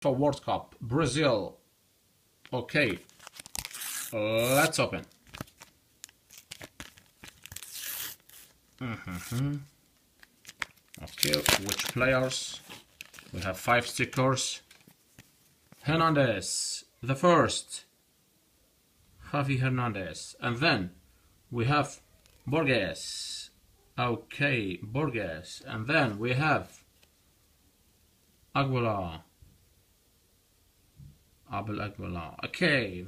FIFA World Cup Brazil. Okay, let's open. Mm-hmm. Okay, which players? We have five stickers. Hernandez, the first. Javi Hernandez. And then we have Borges. Okay, Borges. And then we have Aguilar. Abel Aguilar. Okay.